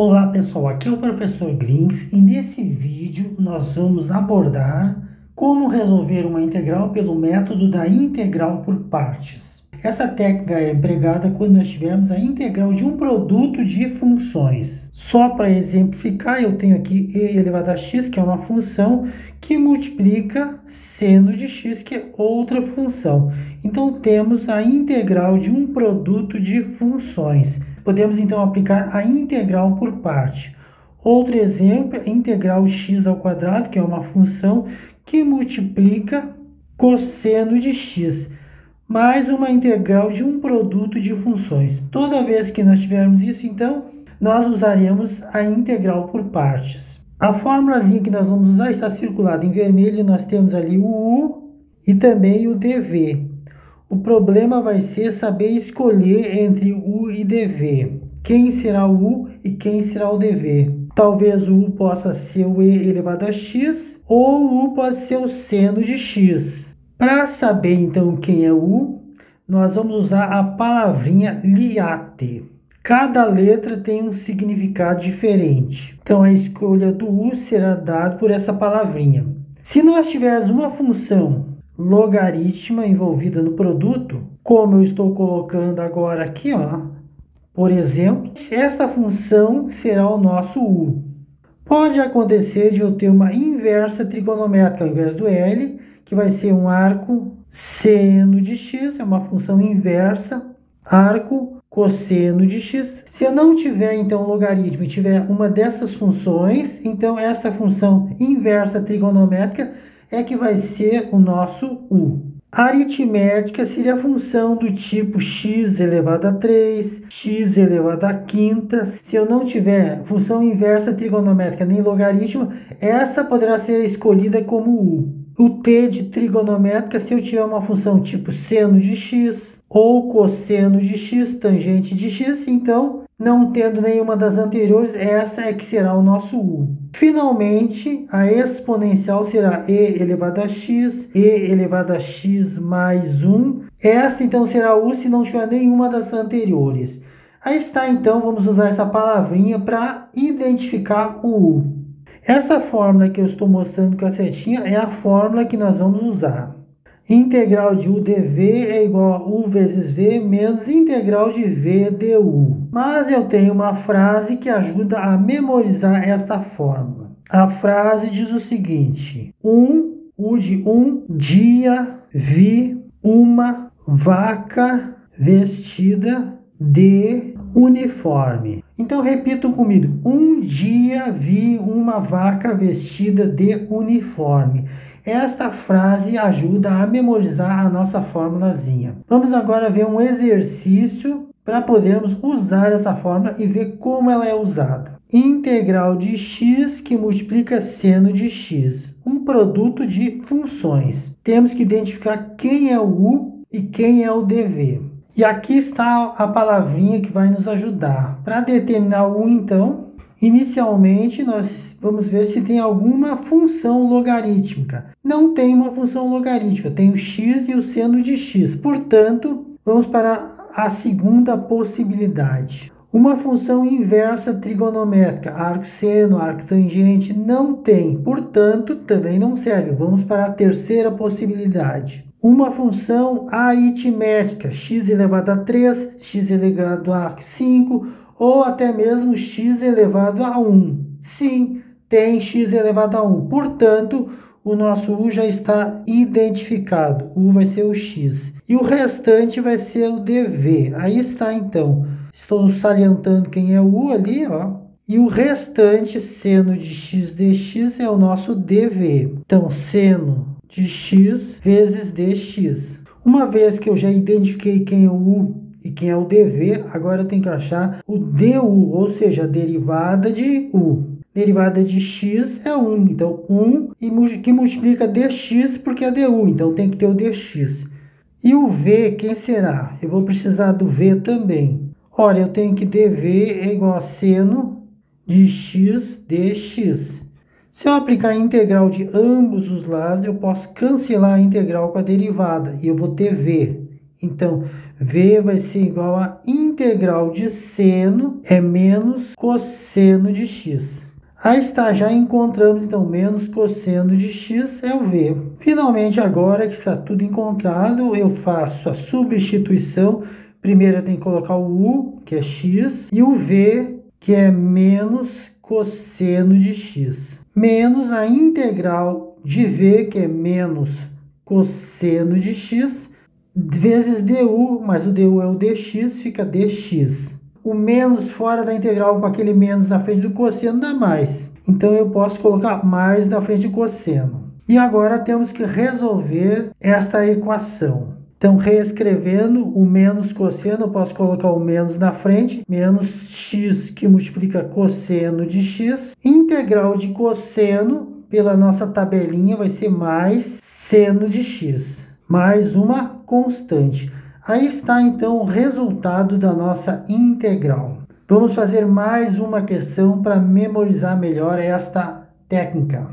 Olá pessoal, aqui é o professor Grings e nesse vídeo nós vamos abordar como resolver uma integral pelo método da integral por partes. Essa técnica é empregada quando nós tivermos a integral de um produto de funções. Só para exemplificar, eu tenho aqui e elevado a x, que é uma função que multiplica seno de x, que é outra função. Então temos a integral de um produto de funções. Podemos então aplicar a integral por parte. Outro exemplo é integral x ao quadrado, que é uma função que multiplica cosseno de x, mais uma integral de um produto de funções. Toda vez que nós tivermos isso, então, nós usaremos a integral por partes. A fórmulazinha que nós vamos usar está circulada em vermelho, nós temos ali o u e também o dv. O problema vai ser saber escolher entre U e DV. Quem será o U e quem será o DV? Talvez o U possa ser o E elevado a x ou o U pode ser o seno de x. Para saber então quem é o U, nós vamos usar a palavrinha liate. Cada letra tem um significado diferente. Então a escolha do U será dada por essa palavrinha. Se nós tivermos uma função logarítmica envolvida no produto, como eu estou colocando agora aqui, ó. Por exemplo, esta função será o nosso u. Pode acontecer de eu ter uma inversa trigonométrica ao invés do L, que vai ser um arco seno de x, é uma função inversa, arco cosseno de x. Se eu não tiver então logaritmo e tiver uma dessas funções, então essa função inversa trigonométrica é que vai ser o nosso U. A aritmética seria a função do tipo x elevado a 3, x elevado a quinta. Se eu não tiver função inversa trigonométrica nem logaritmo, essa poderá ser escolhida como u. O t de trigonométrica se eu tiver uma função tipo seno de x ou cosseno de x, tangente de x, então não tendo nenhuma das anteriores, essa é que será o nosso u. Finalmente, a exponencial será e elevado a x, e elevado a x mais 1. Esta, então, será u se não tiver nenhuma das anteriores. Aí está, então, vamos usar essa palavrinha para identificar o u. Essa fórmula que eu estou mostrando com a setinha é a fórmula que nós vamos usar. Integral de u dv é igual a u vezes v menos integral de v du. Mas eu tenho uma frase que ajuda a memorizar esta fórmula. A frase diz o seguinte: um, u de um dia vi uma vaca vestida de uniforme. Então repito comigo: um dia vi uma vaca vestida de uniforme. Esta frase ajuda a memorizar a nossa formulazinha. Vamos agora ver um exercício para podermos usar essa fórmula e ver como ela é usada. Integral de x que multiplica seno de x, um produto de funções. Temos que identificar quem é o u e quem é o dv. E aqui está a palavrinha que vai nos ajudar. Para determinar o u, então, Inicialmente, nós vamos ver se tem alguma função logarítmica. Não tem uma função logarítmica, tem o x e o seno de x. Portanto, vamos para a segunda possibilidade. Uma função inversa trigonométrica, arco-seno, arco-tangente, não tem, portanto, também não serve. Vamos para a terceira possibilidade. Uma função aritmética, x elevado a 3, x elevado a 5, ou até mesmo x elevado a 1. Sim, tem x elevado a 1. Portanto, o nosso u já está identificado. U vai ser o x. E o restante vai ser o dv. Aí está, então. Estou salientando quem é o u ali, ó. E o restante, seno de x dx, é o nosso dv. Então, seno de x vezes dx. Uma vez que eu já identifiquei quem é o u e quem é o dv, agora eu tenho que achar o du, ou seja, a derivada de u. Derivada de x é 1, então 1 e que multiplica dx porque é du, então tem que ter o dx. E o v, quem será? Eu vou precisar do v também. Olha, eu tenho que dv é igual a seno de x dx. Se eu aplicar a integral de ambos os lados, eu posso cancelar a integral com a derivada e eu vou ter v. Então, V vai ser igual a integral de seno é menos cosseno de x. Aí está, já encontramos então menos cosseno de x é o v. Finalmente, agora que está tudo encontrado, eu faço a substituição. Primeiro eu tenho que colocar o u, que é x, e o v, que é menos cosseno de x. Menos a integral de v, que é menos cosseno de x, vezes du, mas o du é o dx, fica dx. O menos fora da integral com aquele menos na frente do cosseno dá mais. Então eu posso colocar mais na frente do cosseno. E agora temos que resolver esta equação. Então, reescrevendo o menos cosseno, eu posso colocar o menos na frente, menos x que multiplica cosseno de x. Integral de cosseno, pela nossa tabelinha, vai ser mais seno de x, mais uma constante. Aí está então o resultado da nossa integral. Vamos fazer mais uma questão para memorizar melhor esta técnica.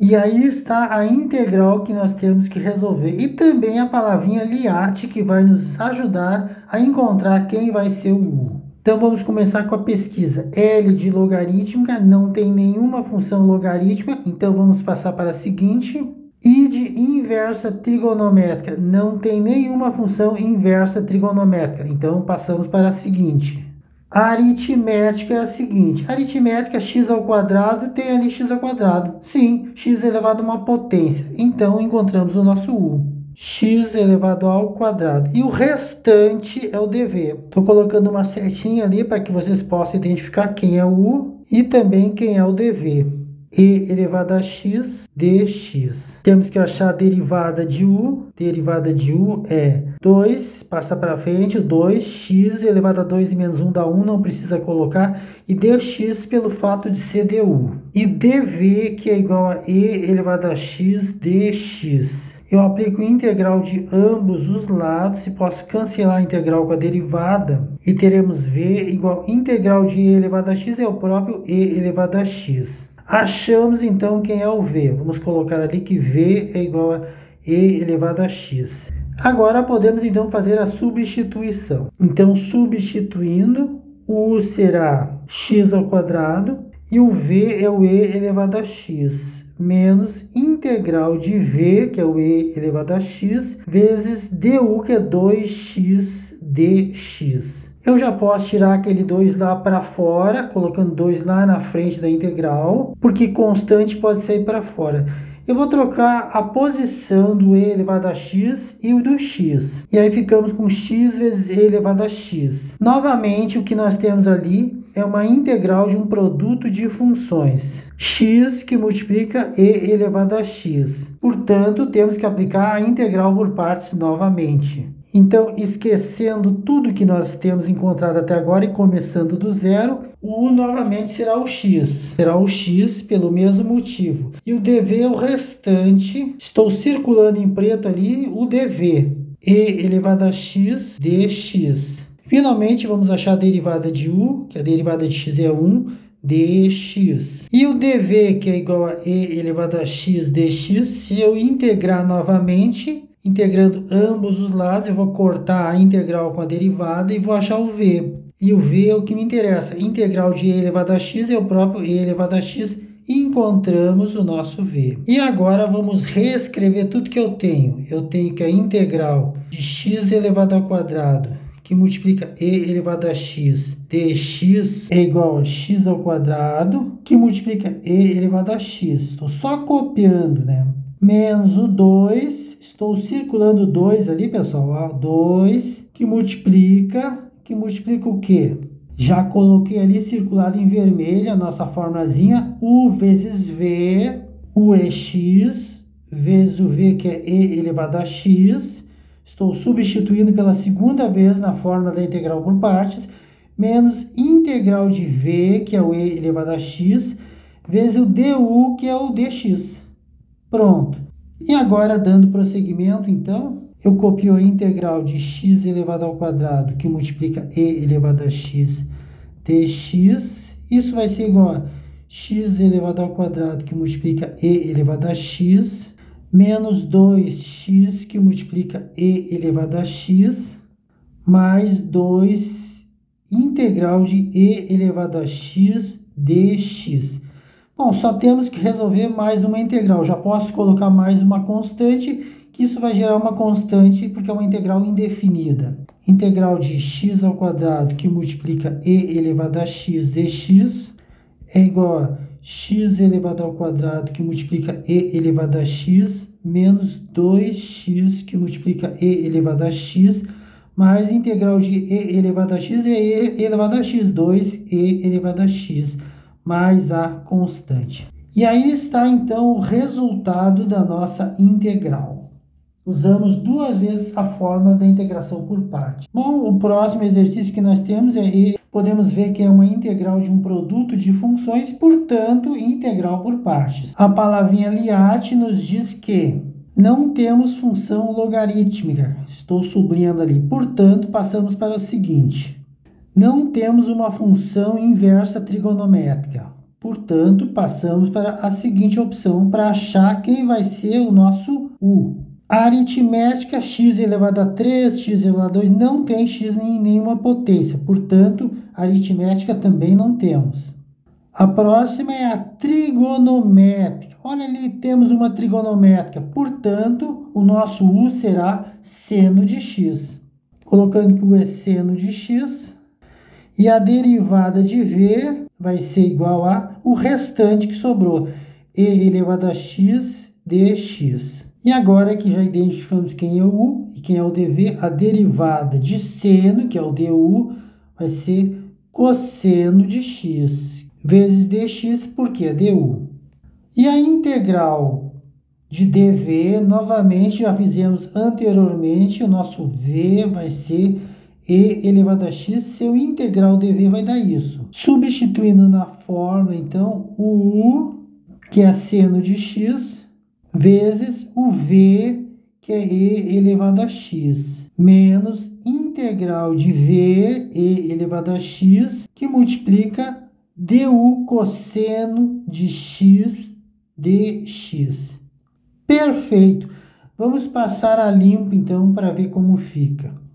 E aí está a integral que nós temos que resolver. E também a palavrinha liate que vai nos ajudar a encontrar quem vai ser o u. Então vamos começar com a pesquisa. L de logarítmica não tem nenhuma função logarítmica, então vamos passar para a seguinte. I de inversa trigonométrica não tem nenhuma função inversa trigonométrica, então passamos para a seguinte. A aritmética é a seguinte: a aritmética x ao quadrado tem ali x ao quadrado. Sim, x elevado a uma potência. Então encontramos o nosso u. x elevado ao quadrado. E o restante é o dv. Estou colocando uma setinha ali para que vocês possam identificar quem é o u e também quem é o dv e elevado a x dx. Temos que achar a derivada de u. Derivada de u é 2, passa para frente, 2x elevado a 2 menos 1 dá 1, não precisa colocar. E dx pelo fato de ser du. E dv, que é igual a e elevado a x dx. Eu aplico integral de ambos os lados e posso cancelar a integral com a derivada. E teremos v igual integral de e elevado a x é o próprio e elevado a x. Achamos então quem é o V. Vamos colocar ali que V é igual a E elevado a X. Agora podemos então fazer a substituição. Então, substituindo, o U será x ao quadrado e o V é o E elevado a x menos integral de V, que é o E elevado a x, vezes du, que é 2x dx. Eu já posso tirar aquele 2 lá para fora, colocando 2 lá na frente da integral, porque constante pode sair para fora. Eu vou trocar a posição do e elevado a x e o do x. E aí ficamos com x vezes e elevado a x. Novamente, o que nós temos ali é uma integral de um produto de funções. x que multiplica e elevado a x. Portanto, temos que aplicar a integral por partes novamente. Então, esquecendo tudo que nós temos encontrado até agora e começando do zero, o U novamente será o X. Será o X pelo mesmo motivo. E o DV é o restante. Estou circulando em preto ali o DV. E elevado a X dx. Finalmente, vamos achar a derivada de U, que a derivada de x é 1 dx. E o dv, que é igual a e elevado a x dx, se eu integrar novamente, Integrando ambos os lados, eu vou cortar a integral com a derivada e vou achar o v. E o v é o que me interessa. Integral de e elevado a x é o próprio e elevado a x. Encontramos o nosso v. E agora vamos reescrever tudo que eu tenho. Eu tenho que a integral de x elevado ao quadrado, que multiplica e elevado a x dx é igual a x ao quadrado, que multiplica e elevado a x. Estou só copiando, né? Menos o 2 Estou circulando 2 ali, pessoal. 2 que multiplica, que multiplica o quê? Já coloquei ali circulado em vermelho a nossa formulazinha. U vezes V, U é X, vezes o V que é E elevado a X. Estou substituindo pela segunda vez na fórmula da integral por partes, menos integral de V, que é o E elevado a X, vezes o DU, que é o DX. Pronto. E agora, dando prosseguimento, então, eu copio a integral de x elevado ao quadrado, que multiplica e elevado a x dx. Isso vai ser igual a x elevado ao quadrado, que multiplica e elevado a x, menos 2x, que multiplica e elevado a x, mais 2 integral de e elevado a x dx. Bom, só temos que resolver mais uma integral. Já posso colocar mais uma constante, que isso vai gerar uma constante porque é uma integral indefinida. Integral de x ao quadrado que multiplica e elevado a x dx é igual a x elevado ao quadrado que multiplica e elevado a x menos 2x que multiplica e elevado a x mais integral de e elevado a x é e elevado a x, 2e elevado a x mais a constante. E aí está então o resultado da nossa integral. Usamos duas vezes a fórmula da integração por parte. Bom, o próximo exercício que nós temos é podemos ver que é uma integral de um produto de funções, portanto, integral por partes. A palavrinha liat nos diz que não temos função logarítmica. Estou sublinhando ali. Portanto, passamos para o seguinte: não temos uma função inversa trigonométrica. Portanto, passamos para a seguinte opção para achar quem vai ser o nosso u. A aritmética x elevado a 3, x elevado a 2 não tem x em nenhuma potência, portanto, aritmética também não temos. A próxima é a trigonométrica. Olha ali, temos uma trigonométrica, portanto, o nosso u será seno de x. Colocando que o é seno de x, e a derivada de V vai ser igual a o restante que sobrou, e elevado a x dx. E agora que já identificamos quem é o u e quem é o dv, a derivada de seno, que é o du, vai ser cosseno de x vezes dx, porque é du. E a integral de dv, novamente, já fizemos anteriormente, o nosso v vai ser e elevado a x, seu integral dv vai dar isso. Substituindo na fórmula, então, o u, que é seno de x, vezes o v, que é e elevado a x, menos integral de v e elevado a x, que multiplica du cosseno de x dx. Perfeito! Vamos passar a limpo, então, para ver como fica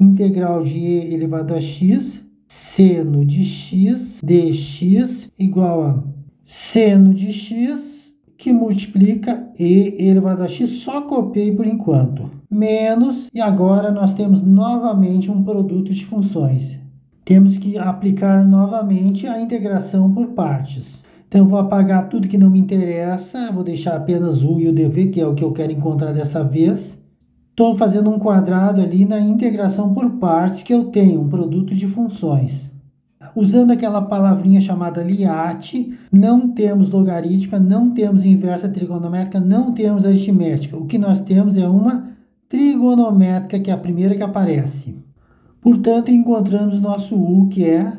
integral de e elevado a x, seno de x dx igual a seno de x que multiplica e elevado a x, só copiei por enquanto, menos, e agora nós temos novamente um produto de funções. Temos que aplicar novamente a integração por partes. Então, vou apagar tudo que não me interessa, vou deixar apenas o e o dv, que é o que eu quero encontrar dessa vez. Estou fazendo um quadrado ali na integração por partes que eu tenho, um produto de funções. Usando aquela palavrinha chamada liat, não temos logarítmica, não temos inversa trigonométrica, não temos aritmética. O que nós temos é uma trigonométrica, que é a primeira que aparece. Portanto, encontramos nosso u, que é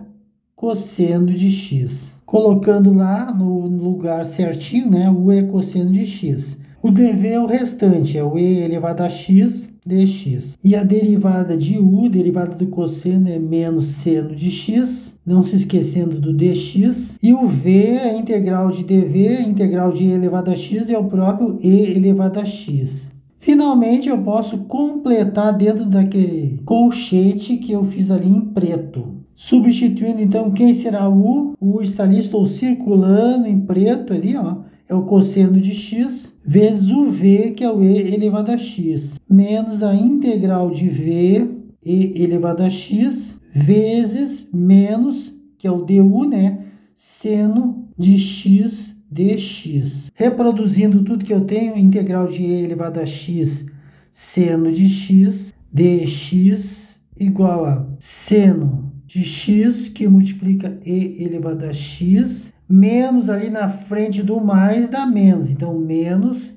cosseno de x. Colocando lá no lugar certinho, né, u é cosseno de x. O dv é o restante, é o e elevado a x dx. E a derivada de u, derivada do cosseno, é menos seno de x, não se esquecendo do dx. E o v é a integral de dv, a integral de e elevado a x é o próprio e elevado a x. Finalmente, eu posso completar dentro daquele colchete que eu fiz ali em preto. Substituindo, então, quem será o? O U está ali, estou circulando em preto ali, ó é o cosseno de x, vezes o v, que é o e elevado a x, menos a integral de v e elevado a x, vezes menos, que é o du, né? Seno de x dx. Reproduzindo tudo que eu tenho, integral de e elevado a x, seno de x dx igual a seno de x, que multiplica e elevado a x, menos ali na frente do mais dá menos. Então, menos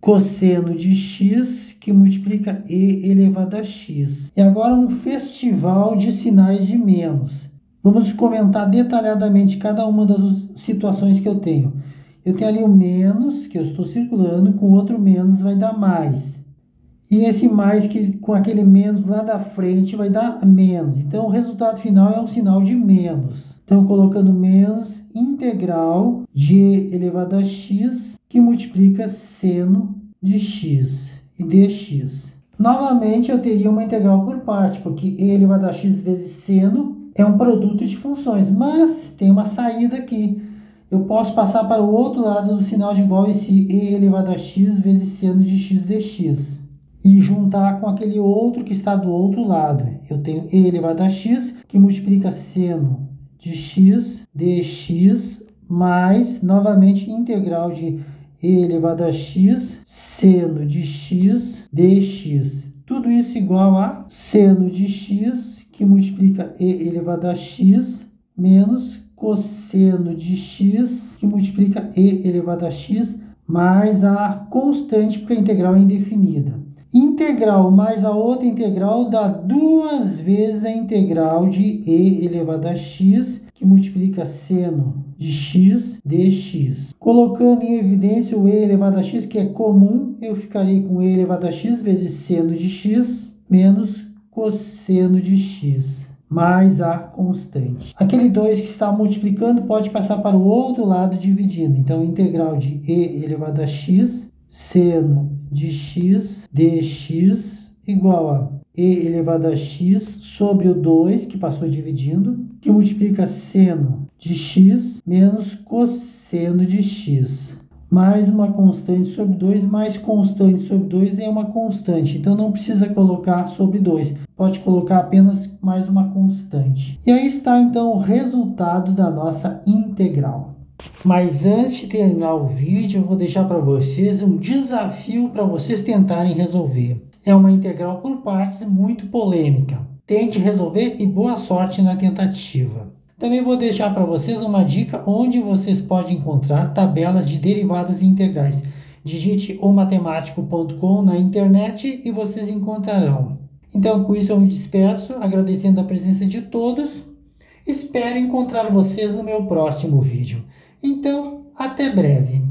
cosseno de x que multiplica e elevado a x. E agora um festival de sinais de menos. Vamos comentar detalhadamente cada uma das situações que eu tenho. Eu tenho ali o menos, que eu estou circulando, com outro menos vai dar mais. E esse mais que com aquele menos lá da frente vai dar menos. Então o resultado final é um sinal de menos. Então, colocando menos integral de elevado a x que multiplica seno de x e dx. Novamente, eu teria uma integral por parte, porque e elevado a x vezes seno é um produto de funções, mas tem uma saída aqui. Eu posso passar para o outro lado do sinal de igual esse e elevado a x vezes seno de x dx e juntar com aquele outro que está do outro lado. Eu tenho e elevado a x que multiplica seno de x dx mais, novamente, integral de e elevado a x seno de x dx. Tudo isso igual a seno de x, que multiplica e elevado a x, menos cosseno de x, que multiplica e elevado a x, mais a constante, porque a integral é indefinida. Integral mais a outra integral dá duas vezes a integral de e elevado a x, que multiplica seno de x dx. Colocando em evidência o e elevado a x, que é comum, eu ficarei com e elevado a x vezes seno de x menos cosseno de x, mais a constante. Aquele 2 que está multiplicando pode passar para o outro lado dividindo. Então, integral de e elevado a x, seno de x dx igual a e elevado a x sobre o 2, que passou dividindo, que multiplica seno de x menos cosseno de x. Mais uma constante sobre 2, mais constante sobre 2 é uma constante. Então não precisa colocar sobre 2. Pode colocar apenas mais uma constante. E aí está então o resultado da nossa integral. Mas antes de terminar o vídeo, eu vou deixar para vocês um desafio para vocês tentarem resolver. É uma integral por partes muito polêmica. Tente resolver e boa sorte na tentativa. Também vou deixar para vocês uma dica onde vocês podem encontrar tabelas de derivadas integrais. Digite omatemático.com na internet e vocês encontrarão. Então, com isso eu me despeço, agradecendo a presença de todos. Espero encontrar vocês no meu próximo vídeo. Então, até breve.